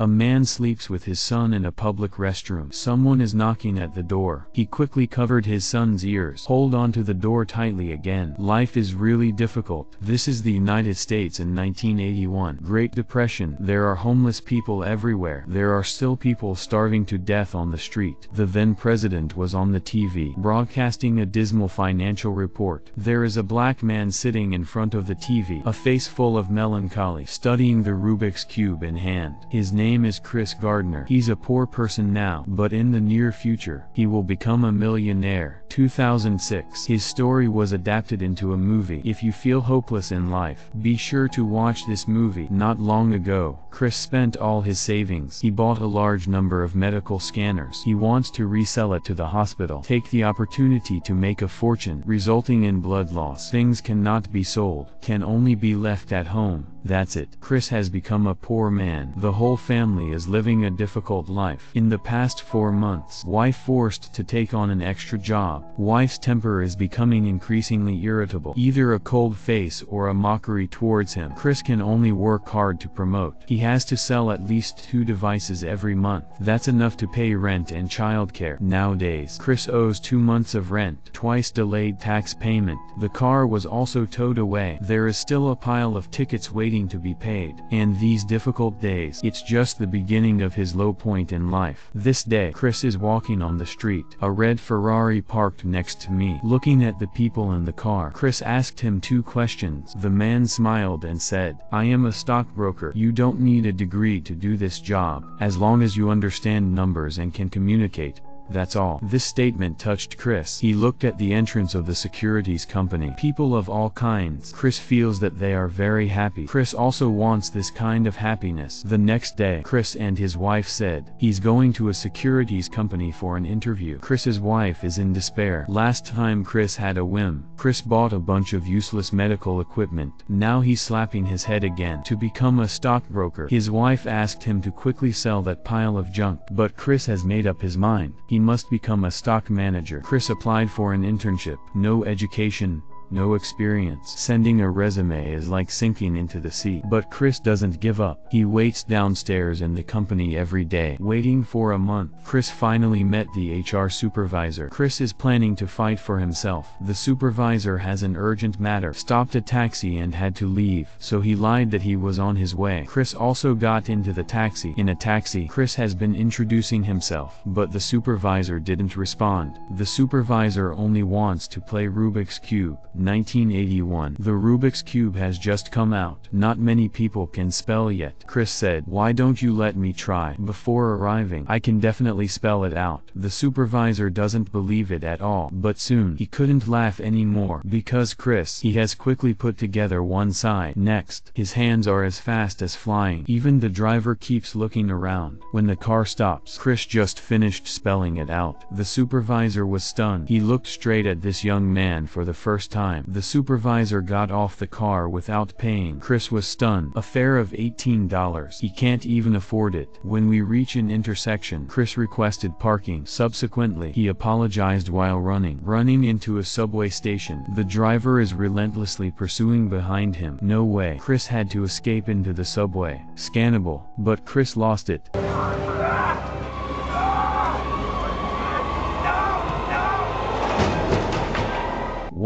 A man sleeps with his son in a public restroom. Someone is knocking at the door. He quickly covered his son's ears. Hold on to the door tightly again. Life is really difficult. This is the United States in 1981. Great Depression. There are homeless people everywhere. There are still people starving to death on the street. The then president was on the TV broadcasting a dismal financial report. There is a black man sitting in front of the TV. A face full of melancholy. Studying the Rubik's Cube in hand. His name name is Chris Gardner. He's a poor person now, but in the near future, he will become a millionaire. 2006 His story was adapted into a movie. If you feel hopeless in life, be sure to watch this movie. Not long ago, Chris spent all his savings. He bought a large number of medical scanners. He wants to resell it to the hospital. Take the opportunity to make a fortune, resulting in blood loss. Things cannot be sold, can only be left at home. That's it. Chris has become a poor man. The whole family is living a difficult life. In the past four months, wife forced to take on an extra job. Wife's temper is becoming increasingly irritable. Either a cold face or a mockery towards him. Chris can only work hard to promote. He has to sell at least two devices every month. That's enough to pay rent and childcare. Nowadays, Chris owes two months of rent, twice delayed tax payment. The car was also towed away. There is still a pile of tickets waiting to be paid. And these difficult days, it's just the beginning of his low point in life. This day, Chris is walking on the street. A red Ferrari parked next to me. Looking at the people in the car, Chris asked him two questions. The man smiled and said, I am a stockbroker. You don't need a degree to do this job, as long as you understand numbers and can communicate. That's all. This statement touched Chris. He looked at the entrance of the securities company. People of all kinds. Chris feels that they are very happy. Chris also wants this kind of happiness. The next day, Chris and his wife said, he's going to a securities company for an interview. Chris's wife is in despair. Last time Chris had a whim. Chris bought a bunch of useless medical equipment. Now he's slapping his head again. To become a stockbroker, his wife asked him to quickly sell that pile of junk. But Chris has made up his mind. He must become a stock manager. Chris applied for an internship. No education, no experience. Sending a resume is like sinking into the sea. But Chris doesn't give up. He waits downstairs in the company every day. Waiting for a month, Chris finally met the HR supervisor. Chris is planning to fight for himself. The supervisor has an urgent matter. Stopped a taxi and had to leave. So he lied that he was on his way. Chris also got into the taxi. In a taxi, Chris has been introducing himself. But the supervisor didn't respond. The supervisor only wants to play Rubik's Cube. 1981. The Rubik's Cube has just come out. Not many people can spell yet. Chris said, why don't you let me try? Before arriving, I can definitely spell it out. The supervisor doesn't believe it at all. But soon, he couldn't laugh anymore. Because Chris, he has quickly put together one side. Next, his hands are as fast as flying. Even the driver keeps looking around. When the car stops, Chris just finished spelling it out. The supervisor was stunned. He looked straight at this young man for the first time time. The supervisor got off the car without paying. Chris was stunned. A fare of $18. He can't even afford it. When we reach an intersection, Chris requested parking. Subsequently, he apologized while running. Running into a subway station. The driver is relentlessly pursuing behind him. No way. Chris had to escape into the subway. Scannable. But Chris lost it.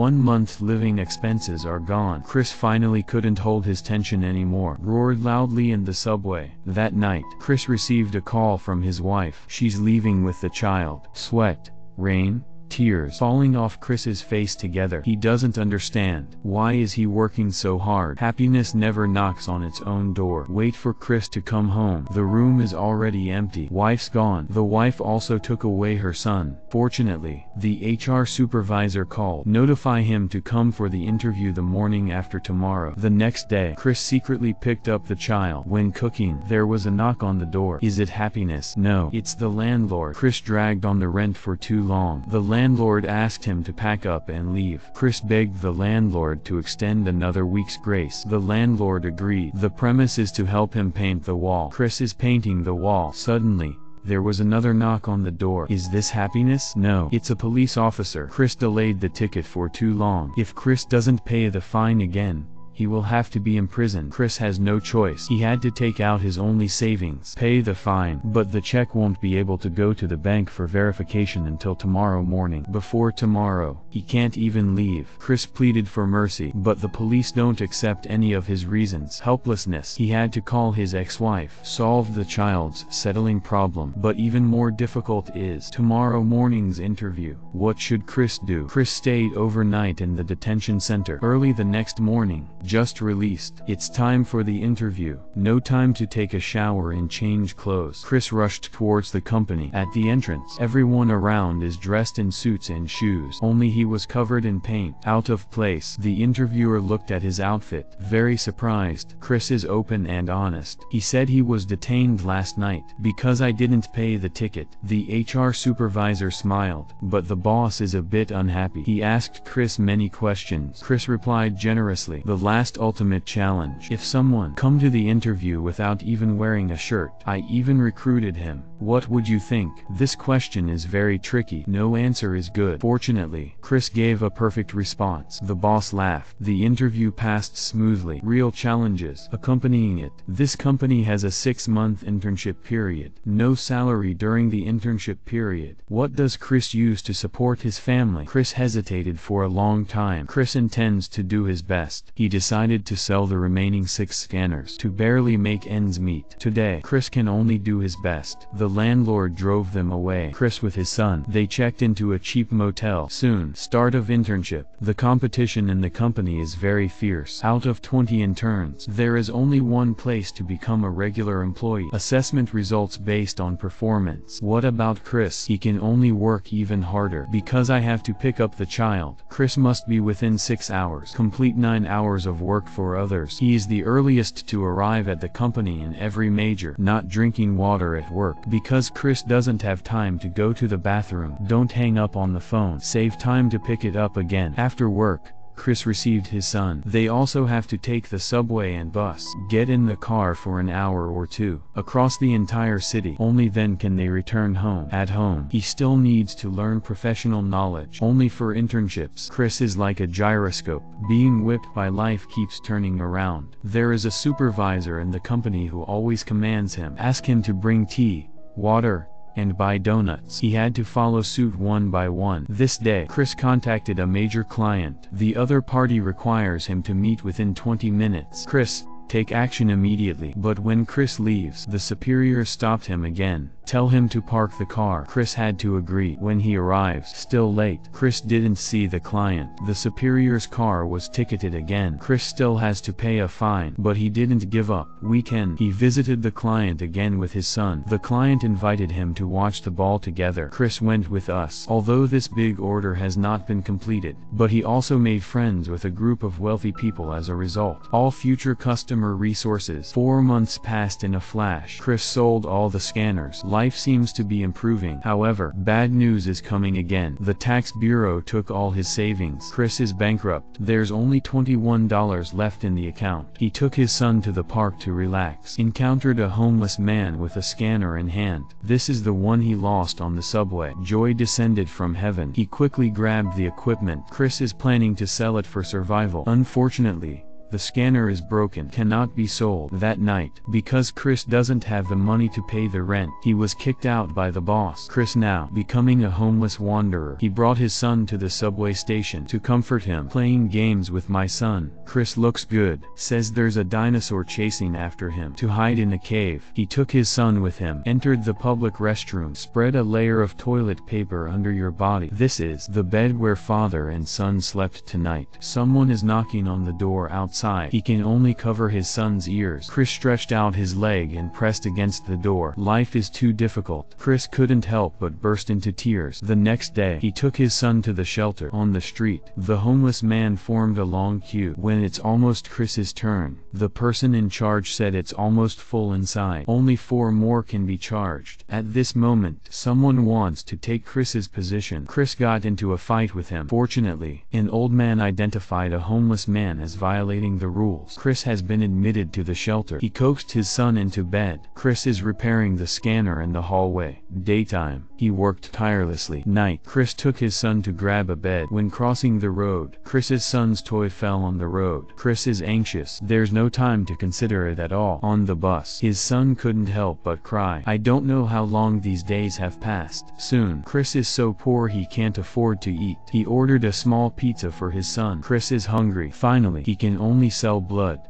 One month's living expenses are gone. Chris finally couldn't hold his tension anymore. Roared loudly in the subway. That night, Chris received a call from his wife. She's leaving with the child. Sweat, rain, tears falling off Chris's face together. He doesn't understand. Why is he working so hard? Happiness never knocks on its own door. Wait for Chris to come home. The room is already empty. Wife's gone. The wife also took away her son. Fortunately, the HR supervisor called. Notify him to come for the interview the morning after tomorrow. The next day, Chris secretly picked up the child. When cooking, there was a knock on the door. Is it happiness? No. It's the landlord. Chris dragged on the rent for too long. The landlord landlord asked him to pack up and leave. Chris begged the landlord to extend another week's grace. The landlord agreed. The premise is to help him paint the wall. Chris is painting the wall. Suddenly, there was another knock on the door. Is this happiness? No. It's a police officer. Chris delayed the ticket for too long. If Chris doesn't pay the fine again, he will have to be imprisoned. Chris has no choice. He had to take out his only savings, pay the fine, but the check won't be able to go to the bank for verification until tomorrow morning. Before tomorrow, he can't even leave. Chris pleaded for mercy, but the police don't accept any of his reasons. Helplessness. He had to call his ex-wife, solve the child's settling problem. But even more difficult is tomorrow morning's interview. What should Chris do? Chris stayed overnight in the detention center. Early the next morning, just released. It's time for the interview. No time to take a shower and change clothes. Chris rushed towards the company. At the entrance, everyone around is dressed in suits and shoes. Only he was covered in paint. Out of place. The interviewer looked at his outfit, very surprised. Chris is open and honest. He said he was detained last night because I didn't pay the ticket. The HR supervisor smiled, but the boss is a bit unhappy. He asked Chris many questions. Chris replied generously. The last ultimate challenge. If someone come to the interview without even wearing a shirt, I even recruited him. What would you think? This question is very tricky. No answer is good. Fortunately, Chris gave a perfect response. The boss laughed. The interview passed smoothly. Real challenges accompanying it. This company has a six-month internship period. No salary during the internship period. What does Chris use to support his family? Chris hesitated for a long time. Chris intends to do his best. He decided to sell the remaining six scanners to barely make ends meet. Today, Chris can only do his best. The landlord drove them away. Chris with his son. They checked into a cheap motel. Soon, start of internship. The competition in the company is very fierce. Out of 20 interns, there is only one place to become a regular employee. Assessment results based on performance. What about Chris? He can only work even harder. Because I have to pick up the child. Chris must be within 6 hours. Complete 9 hours of work for others. He is the earliest to arrive at the company in every major. Not drinking water at work. Because Chris doesn't have time to go to the bathroom. Don't hang up on the phone. Save time to pick it up again. After work, Chris received his son. They also have to take the subway and bus. Get in the car for an hour or two. Across the entire city. Only then can they return home. At home. He still needs to learn professional knowledge. Only for internships. Chris is like a gyroscope. Being whipped by life keeps turning around. There is a supervisor in the company who always commands him. Ask him to bring tea, water, and buy donuts. He had to follow suit one by one. This day, Chris contacted a major client. The other party requires him to meet within 20 minutes. Chris, take action immediately. But when Chris leaves, the superior stopped him again. Tell him to park the car. Chris had to agree. When he arrives, still late, Chris didn't see the client. The superior's car was ticketed again. Chris still has to pay a fine. But he didn't give up. Weekend. He visited the client again with his son. The client invited him to watch the ball together. Chris went with us. Although this big order has not been completed, but he also made friends with a group of wealthy people as a result. All future customer resources. Four months passed in a flash. Chris sold all the scanners. Life seems to be improving. However, bad news is coming again. The tax bureau took all his savings. Chris is bankrupt. There's only $21 left in the account. He took his son to the park to relax. Encountered a homeless man with a scanner in hand. This is the one he lost on the subway. Joy descended from heaven. He quickly grabbed the equipment. Chris is planning to sell it for survival. Unfortunately, the scanner is broken cannot be sold that night. Because Chris doesn't have the money to pay the rent he was kicked out by the boss. Chris now becoming a homeless wanderer he brought his son to the subway station to comfort him. Playing games with my son. Chris looks good says there's a dinosaur chasing after him to hide in a cave. He took his son with him entered the public restroom spread a layer of toilet paper under your body. This is the bed where father and son slept tonight. Someone is knocking on the door outside outside. He can only cover his son's ears. Chris stretched out his leg and pressed against the door. Life is too difficult. Chris couldn't help but burst into tears. The next day, he took his son to the shelter. On the street, the homeless man formed a long queue. When it's almost Chris's turn, the person in charge said it's almost full inside. Only four more can be charged. At this moment, someone wants to take Chris's position. Chris got into a fight with him. Fortunately, an old man identified a homeless man as violating following the rules. Chris has been admitted to the shelter. He coaxed his son into bed. Chris is repairing the scanner in the hallway. Daytime, he worked tirelessly. Night, Chris took his son to grab a bed. When crossing the road, Chris's son's toy fell on the road. Chris is anxious. There's no time to consider it at all. On the bus, his son couldn't help but cry. I don't know how long these days have passed. Soon, Chris is so poor he can't afford to eat. He ordered a small pizza for his son. Chris is hungry. Finally, he can only sell blood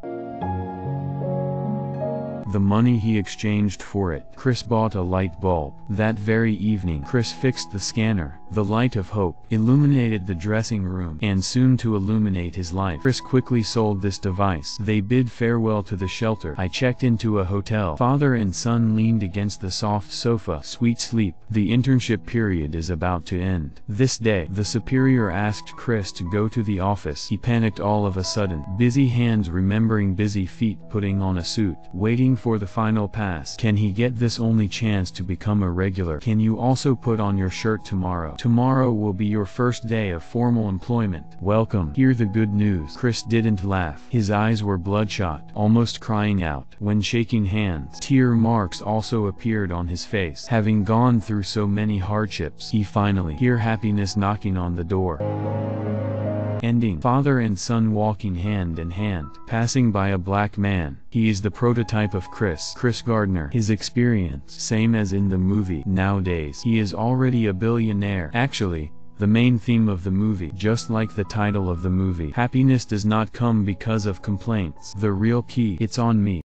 the money he exchanged for it. Chris bought a light bulb. That very evening Chris fixed the scanner, the light of hope, illuminated the dressing room and soon to illuminate his life. Chris quickly sold this device. They bid farewell to the shelter. I checked into a hotel. Father and son leaned against the soft sofa. Sweet sleep. The internship period is about to end. This day, the superior asked Chris to go to the office. He panicked all of a sudden. Busy hands remembering busy feet putting on a suit. Waiting for the final pass. Can he get this only chance to become a regular? Can you also put on your shirt tomorrow? Tomorrow will be your first day of formal employment. Welcome. Hear the good news. Chris didn't laugh. His eyes were bloodshot, almost crying out. When shaking hands, tear marks also appeared on his face. Having gone through so many hardships, he finally hear happiness knocking on the door ending father and son walking hand in hand, passing by a black man. He is the prototype of Chris. Chris Gardner. His experience same as in the movie. Nowadays he is already a billionaire. Actually, the main theme of the movie. Just like the title of the movie. Happiness does not come because of complaints. The real key. It's on me.